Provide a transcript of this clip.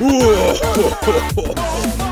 Uh!